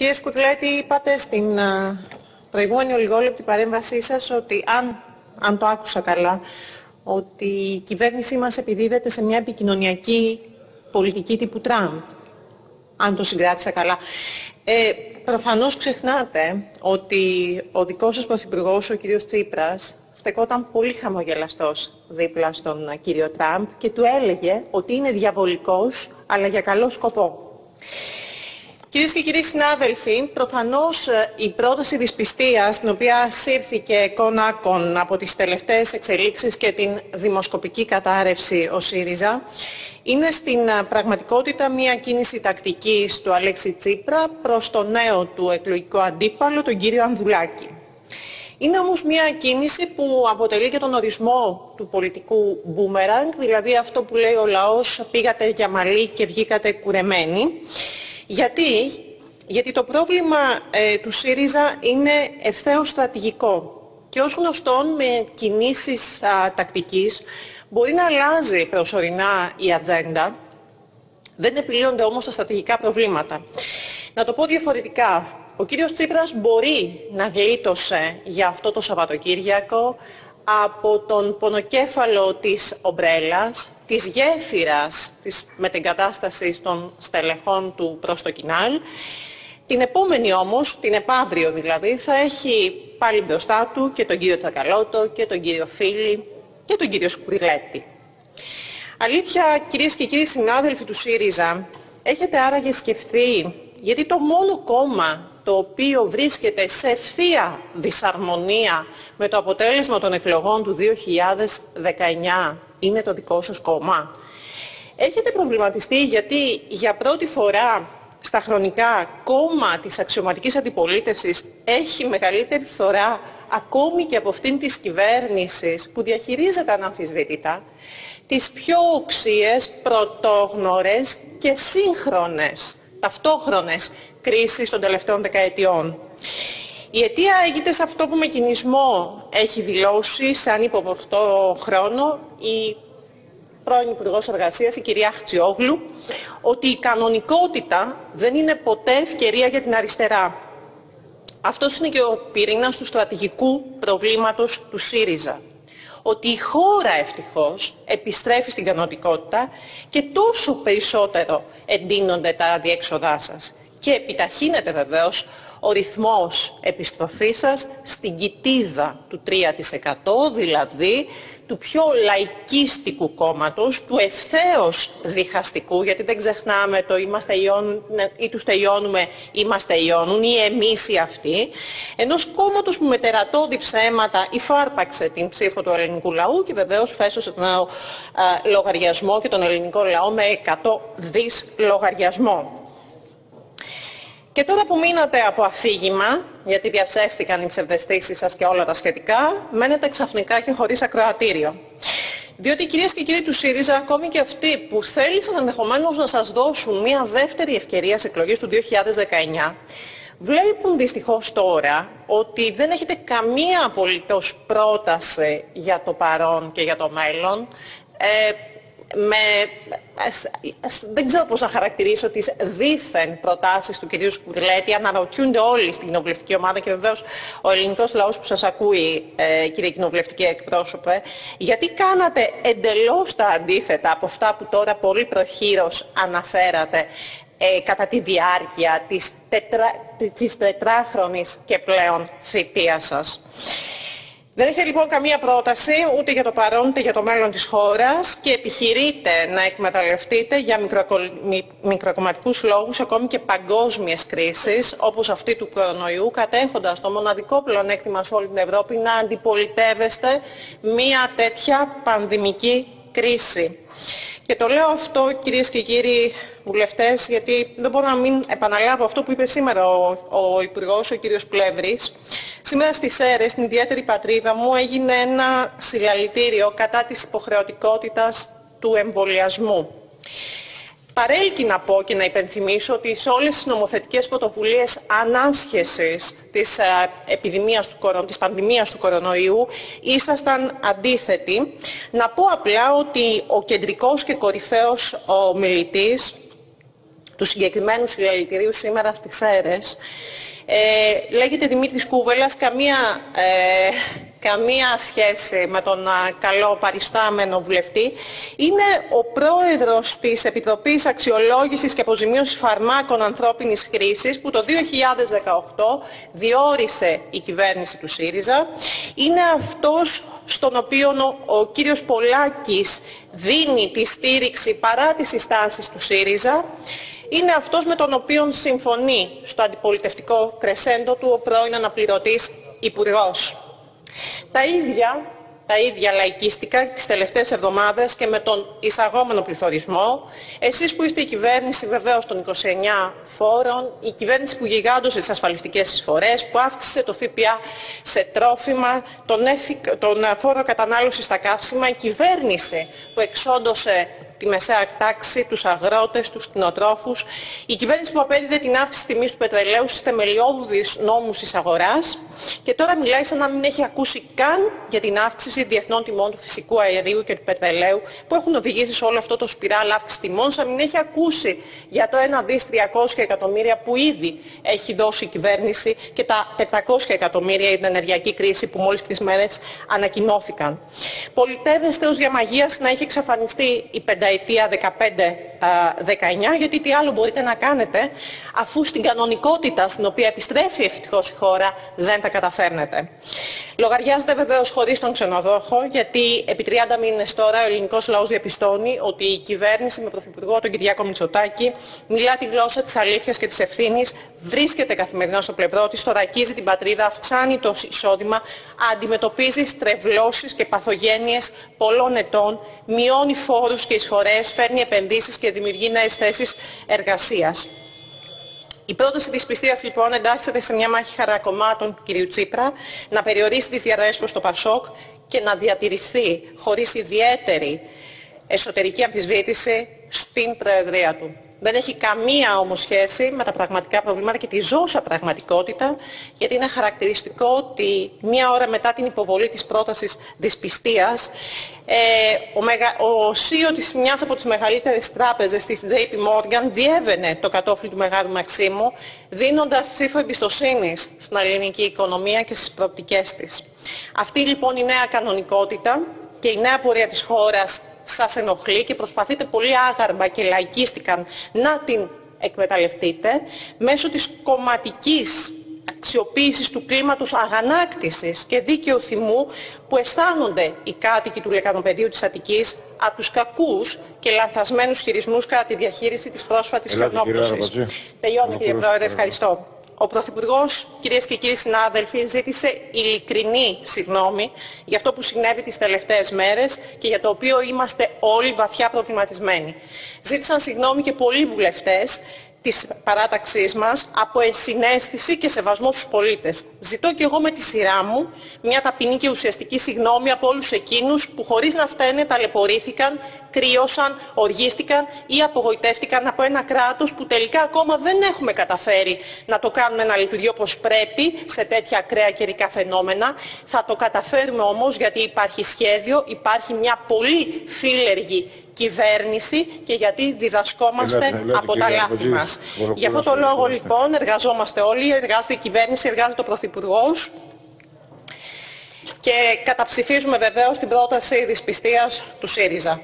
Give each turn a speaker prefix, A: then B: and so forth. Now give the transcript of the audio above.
A: Κύριε Σκουρλέτη, είπατε στην προηγούμενη ολιγόλεπτη παρέμβασή σας ότι, αν, αν το άκουσα καλά, ότι η κυβέρνησή μας επιδίδεται σε μια επικοινωνιακή πολιτική τύπου Τραμπ. Αν το συγκράτησα καλά. Ε, προφανώς ξεχνάτε ότι ο δικός σας πρωθυπουργός, ο κύριος Τσίπρας, στεκόταν πολύ χαμογελαστός δίπλα στον κύριο Τραμπ και του έλεγε ότι είναι διαβολικός, αλλά για καλό σκοπό. Κυρίες και κύριοι συνάδελφοι, προφανώς ε, η πρόταση δυσπιστίας, την οποία σύρθηκε κονάκον από τις τελευταίες εξελίξεις και την δημοσκοπική κατάρρευση ο ΣΥΡΙΖΑ, είναι στην ε, πραγματικότητα μια κίνηση τακτικής του Αλέξη Τσίπρα προς το νέο του εκλογικό αντίπαλο, τον κύριο Ανδουλάκη. Είναι όμως μια κίνηση που αποτελεί και τον ορισμό του πολιτικού boomerang, δηλαδή αυτό που λέει ο λαός πήγατε για μαλλί και βγήκατε κουρεμένοι. Γιατί, Γιατί το πρόβλημα ε, του ΣΥΡΙΖΑ είναι ευθέως στρατηγικό. Και ως γνωστόν με κινήσεις α, τακτικής μπορεί να αλλάζει προσωρινά η ατζέντα, δεν επιλύονται όμως τα στρατηγικά προβλήματα. Να το πω διαφορετικά, ο κύριος Τσίπρας μπορεί να γλίτωσε για αυτό το Σαββατοκύριακο από τον πονοκέφαλο της ομπρέλας, της γέφυρας της μετεγκατάστασης των στελεχών του προς το κοινάλ. Την επόμενη όμως, την επαύριο δηλαδή, θα έχει πάλι μπροστά του και τον κύριο Τσακαλώτο και τον κύριο Φίλη και τον κύριο Σκουριλέτη. Αλήθεια, κυρίες και κύριοι συνάδελφοι του ΣΥΡΙΖΑ, έχετε άραγε σκεφτεί γιατί το μόνο κόμμα το οποίο βρίσκεται σε ευθεία δυσαρμονία με το αποτέλεσμα των εκλογών του 2019 είναι το δικό σας κόμμα. Έχετε προβληματιστεί γιατί για πρώτη φορά στα χρονικά κόμμα της αξιωματικής αντιπολίτευσης έχει μεγαλύτερη φθορά ακόμη και από αυτήν της κυβέρνησης που διαχειρίζεται αναμφισβήτητα τις πιο οξύες, πρωτόγνωρες και σύγχρονες, ταυτόχρονες κρίσεις των τελευταίων δεκαετιών. Η αιτία έγινε σε αυτό που με κινησμό έχει δηλώσει σαν υποβοκτό χρόνο η πρώην Υπουργός Εργασίας, η κυρία Χτσιόγλου, ότι η κανονικότητα δεν είναι ποτέ ευκαιρία για την αριστερά. Αυτός είναι και ο πυρήνας του στρατηγικού προβλήματος του ΣΥΡΙΖΑ. Ότι η χώρα ευτυχώς επιστρέφει στην κανονικότητα και τόσο περισσότερο εντείνονται τα διέξοδά σας και επιταχύνεται βεβαίως ο ρυθμός επιστροφής σας στην κοιτίδα του 3%, δηλαδή του πιο λαϊκίστικου κόμματος, του ευθέως διχαστικού, γιατί δεν ξεχνάμε το είμαστε ιών, ή τους τελειώνουμε, είμαστε ιώνουν ή εμείς ή αυτοί, ενός κόμματος που με τερατώδη ψέματα υφάρπαξε την ψήφο του ελληνικού λαού και βεβαίως φέσωσε τον λογαριασμό και τον ελληνικό λαό με 100 δις λογαριασμό. Και τώρα που μείνατε από αφήγημα, γιατί διαψεύστηκαν οι ψευδεστήσεις σας και όλα τα σχετικά, μένετε ξαφνικά και χωρίς ακροατήριο. Διότι κυρίες και κύριοι του ΣΥΡΙΖΑ, ακόμη και αυτοί που θέλησαν ενδεχομένως να σας δώσουν μια δεύτερη ευκαιρία σε εκλογές του 2019, βλέπουν δυστυχώς τώρα ότι δεν έχετε καμία απολύτως πρόταση για το παρόν και για το μέλλον. Ε, με, δεν ξέρω πώς να χαρακτηρίσω τις δίθεν προτάσεις του κυρίου Σκουρλέτη. Αναρωτιούνται όλοι στην κοινοβουλευτική ομάδα και βεβαίως ο ελληνικός λαός που σας ακούει, ε, κύριε κοινοβουλευτική εκπρόσωπε, γιατί κάνατε εντελώς τα αντίθετα από αυτά που τώρα πολύ προχείρως αναφέρατε ε, κατά τη διάρκεια της, τετρά, της τετράχρονης και πλέον θητείας σας. Δεν έχετε λοιπόν καμία πρόταση ούτε για το παρόν ούτε για το μέλλον της χώρας και επιχειρείτε να εκμεταλλευτείτε για μικροκομματικούς λόγους ακόμη και παγκόσμιες κρίσεις όπως αυτή του κορονοϊού κατέχοντας το μοναδικό πλεονέκτημα σε όλη την Ευρώπη να αντιπολιτεύεστε μία τέτοια πανδημική κρίση. Και το λέω αυτό κυρίες και κύριοι βουλευτές γιατί δεν μπορώ να μην επαναλάβω αυτό που είπε σήμερα ο, ο Υπουργός, ο κύριος Πλεύρης. Σήμερα στις αίρες, στην ιδιαίτερη πατρίδα μου, έγινε ένα συλλαλητήριο κατά της υποχρεωτικότητας του εμβολιασμού. Παρέλκει να πω και να υπενθυμίσω ότι σε όλες τις νομοθετικές πρωτοβουλίες ανάσχεσης της, ε, επιδημίας του, της πανδημίας του κορονοϊού ήσασταν αντίθετοι. Να πω απλά ότι ο κεντρικός και κορυφαίος ομιλητής του συγκεκριμένου συλλαλητηρίου σήμερα στις αίρες. Ε, λέγεται Δημήτρης Κούβελας, καμία, ε, καμία σχέση με τον καλό παριστάμενο βουλευτή. Είναι ο πρόεδρος της Επιτροπής Αξιολόγησης και Αποζημίωσης Φαρμάκων Ανθρώπινης Χρήσης που το 2018 διόρισε η κυβέρνηση του ΣΥΡΙΖΑ. Είναι αυτός στον οποίο ο, ο κύριος Πολάκης δίνει τη στήριξη παρά τις συστάσεις του ΣΥΡΙΖΑ είναι αυτός με τον οποίο συμφωνεί στο αντιπολιτευτικό κρεσέντο του ο πρώην αναπληρωτής Υπουργός. Τα ίδια, τα ίδια λαϊκίστικα τις τελευταίες εβδομάδες και με τον εισαγόμενο πληθωρισμό. Εσείς που είστε η κυβέρνηση βεβαίως των 29 φόρων, η κυβέρνηση που γιγάντωσε τις ασφαλιστικές εισφορές, που αύξησε το ΦΠΑ σε τρόφιμα, τον, τον φόρο κατανάλωσης στα καύσιμα, η κυβέρνηση που εξόντωσε τη μεσαία τάξη, τους αγρότες, τους κτηνοτρόφους. Η κυβέρνηση που απέδιδε την αύξηση τιμής του πετρελαίου στις θεμελιώδεις νόμους της αγοράς και τώρα μιλάει σαν να μην έχει ακούσει καν για την αύξηση διεθνών τιμών του φυσικού αερίου και του πετρελαίου που έχουν οδηγήσει σε όλο αυτό το σπιράλ αύξησης τιμών, σαν να μην έχει ακούσει για το 1 δις 300 εκατομμύρια που ήδη έχει δώσει η κυβέρνηση και τα 400 εκατομμύρια για την ενεργειακή κρίση που μόλις τις μέρες ανακοινώθηκαν. Πολιτεύεστε ως διαμαγείας να έχει εξαφανιστεί η πενταετία 15-19, γιατί τι άλλο μπορείτε να κάνετε αφού στην κανονικότητα στην οποία επιστρέφει ευτυχώς η χώρα δεν τα καταφέρνετε. Λογαριάζεται βεβαίως χωρίς τον ξενοδόχο, γιατί επί 30 μήνες τώρα ο ελληνικός λαός διαπιστώνει ότι η κυβέρνηση με πρωθυπουργό τον Κυριάκο Μητσοτάκη μιλά τη γλώσσα της αλήθειας και της ευθύνης, βρίσκεται καθημερινά στο πλευρό της, θωρακίζει την πατρίδα, αυξάνει το εισόδημα, αντιμετωπίζει στρεβλώσεις και παθογένειες πολλών ετών, μειώνει φόρους και εισφορές, φέρνει επενδύσεις και δημιουργεί νέες θέσεις εργασίας. Η πρόταση της πιστείας λοιπόν εντάσσεται σε μια μάχη χαρακομμάτων του κ. Τσίπρα να περιορίσει τις διαρροές προς το Πασόκ και να διατηρηθεί χωρίς ιδιαίτερη εσωτερική αμφισβήτηση στην Προεδρία του. Δεν έχει καμία όμως σχέση με τα πραγματικά προβλήματα και τη ζώσα πραγματικότητα, γιατί είναι χαρακτηριστικό ότι μία ώρα μετά την υποβολή της πρότασης δυσπιστίας, ε, ο, μεγα... ο CEO της μιας από τις μεγαλύτερες τράπεζες της JP Morgan διέβαινε το κατόφλι του Μεγάλου Μαξίμου, δίνοντας ψήφο εμπιστοσύνης στην ελληνική οικονομία και στις προοπτικές της. Αυτή λοιπόν η νέα κανονικότητα και η νέα πορεία της χώρας σας ενοχλεί και προσπαθείτε πολύ άγαρμα και λαϊκίστηκαν να την εκμεταλλευτείτε μέσω της κομματικής αξιοποίησης του κλίματος αγανάκτησης και δίκαιου θυμού που αισθάνονται οι κάτοικοι του λεκανοπεδίου της Αττικής από τους κακούς και λανθασμένους χειρισμούς κατά τη διαχείριση της πρόσφατης χιονόπτωσης. Τελειώνω κύριε Πρόεδρε, ευχαριστώ. Ο Πρωθυπουργός, κυρίες και κύριοι συνάδελφοι, ζήτησε ειλικρινή συγγνώμη για αυτό που συνέβη τις τελευταίες μέρες και για το οποίο είμαστε όλοι βαθιά προβληματισμένοι. Ζήτησαν συγγνώμη και πολλοί βουλευτές της παράταξής μας από ενσυναίσθηση και σεβασμό στους πολίτες. Ζητώ και εγώ με τη σειρά μου μια ταπεινή και ουσιαστική συγγνώμη από όλους εκείνους που χωρίς να φταίνε ταλαιπωρήθηκαν, κρύωσαν, οργίστηκαν ή απογοητεύτηκαν από ένα κράτος που τελικά ακόμα δεν έχουμε καταφέρει να το κάνουμε να λειτουργεί όπως πρέπει σε τέτοια ακραία καιρικά φαινόμενα. Θα το καταφέρουμε όμως γιατί υπάρχει σχέδιο, υπάρχει μια πολύ φίλεργη κυβέρνηση και γιατί διδασκόμαστε από τα λάθη μας. Γι' αυτό το λόγο λοιπόν εργαζόμαστε όλοι, εργάζεται η κυβέρνηση, εργάζεται ο Πρωθυπουργός και καταψηφίζουμε βεβαίως την πρόταση δυσπιστίας του ΣΥΡΙΖΑ.